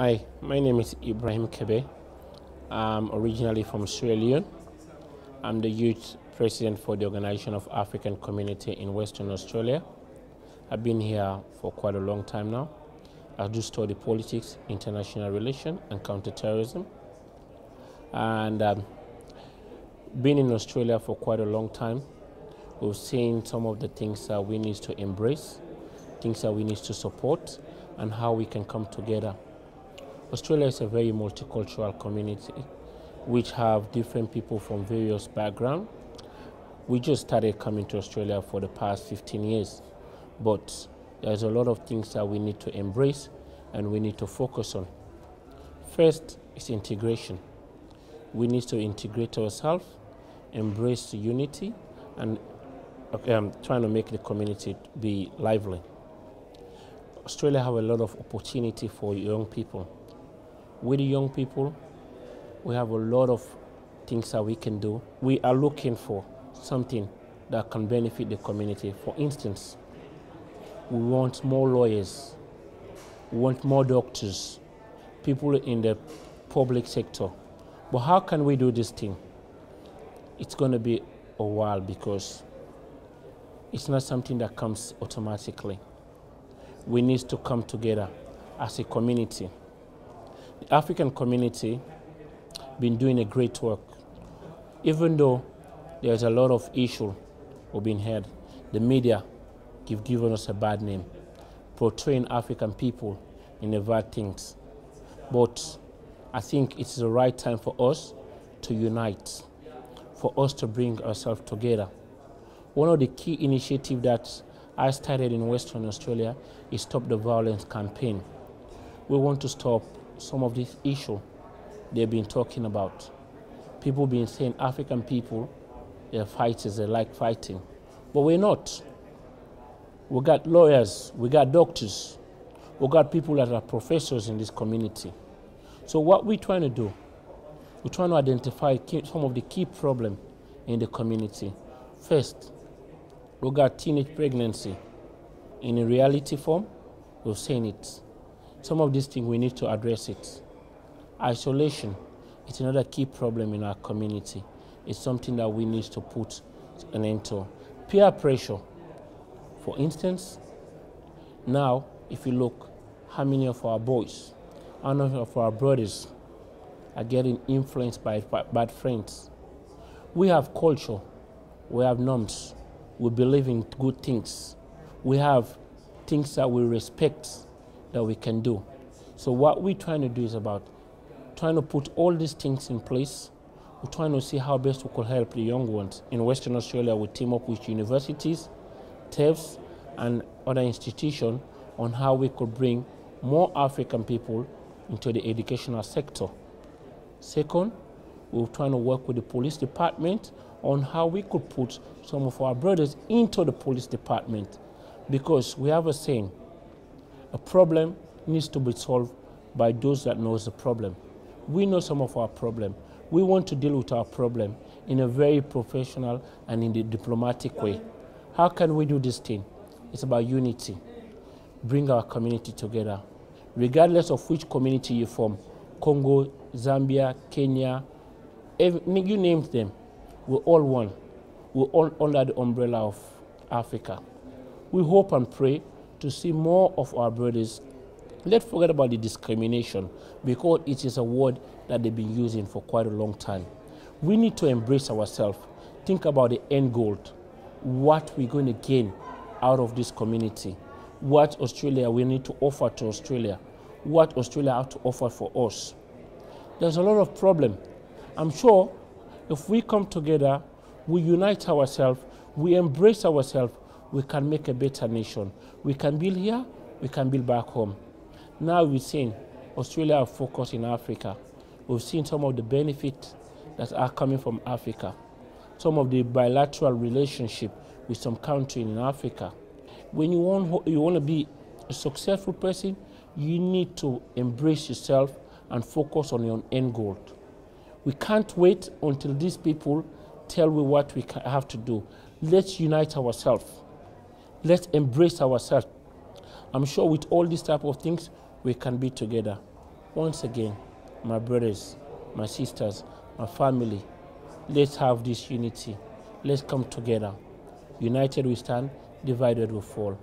Hi, my name is Ibrahim Kebe. I'm originally from Sierra Leone. I'm the youth president for the Organization of African Community in Western Australia. I've been here for quite a long time now. I do study politics, international relations, and counterterrorism. And um, been in Australia for quite a long time. We've seen some of the things that we need to embrace, things that we need to support, and how we can come together. Australia is a very multicultural community which have different people from various backgrounds. We just started coming to Australia for the past 15 years, but there's a lot of things that we need to embrace and we need to focus on. First is integration. We need to integrate ourselves, embrace unity, and um, trying to make the community be lively. Australia have a lot of opportunity for young people. With young people, we have a lot of things that we can do. We are looking for something that can benefit the community. For instance, we want more lawyers, we want more doctors, people in the public sector. But how can we do this thing? It's going to be a while because it's not something that comes automatically. We need to come together as a community. African community been doing a great work. Even though there's a lot of issue we've been heard, the media give given us a bad name, portraying African people in the bad things. But I think it's the right time for us to unite, for us to bring ourselves together. One of the key initiatives that I started in Western Australia is Stop the Violence campaign. We want to stop some of these issues they've been talking about. People been saying African people, they're fighters, they like fighting. But we're not. We got lawyers, we got doctors, we got people that are professors in this community. So what we're trying to do, we're trying to identify key, some of the key problems in the community. First, we got teenage pregnancy in a reality form. We've seen it. Some of these things we need to address it. Isolation is another key problem in our community. It's something that we need to put an end to. Peer pressure. For instance, now if you look how many of our boys, how many of our brothers are getting influenced by bad friends. We have culture, we have norms, we believe in good things, we have things that we respect that we can do. So what we're trying to do is about trying to put all these things in place. We're trying to see how best we could help the young ones. In Western Australia, we team up with universities, TAFEs, and other institutions on how we could bring more African people into the educational sector. Second, we're trying to work with the police department on how we could put some of our brothers into the police department because we have a saying, a problem needs to be solved by those that knows the problem. We know some of our problem. We want to deal with our problem in a very professional and in the diplomatic way. How can we do this thing? It's about unity. Bring our community together. Regardless of which community you form, Congo, Zambia, Kenya, you name them, we're all one. We're all under the umbrella of Africa. We hope and pray to see more of our brothers Let's forget about the discrimination because it is a word that they've been using for quite a long time. We need to embrace ourselves, think about the end goal, what we're going to gain out of this community, what Australia we need to offer to Australia, what Australia has to offer for us. There's a lot of problem. I'm sure if we come together, we unite ourselves, we embrace ourselves, we can make a better nation. We can build here, we can build back home. Now we've seen Australia are focused in Africa. We've seen some of the benefits that are coming from Africa, some of the bilateral relationship with some country in Africa. When you want, you want to be a successful person, you need to embrace yourself and focus on your end goal. We can't wait until these people tell me what we have to do. Let's unite ourselves. Let's embrace ourselves. I'm sure with all these type of things, we can be together. Once again, my brothers, my sisters, my family, let's have this unity. Let's come together. United we stand, divided we fall.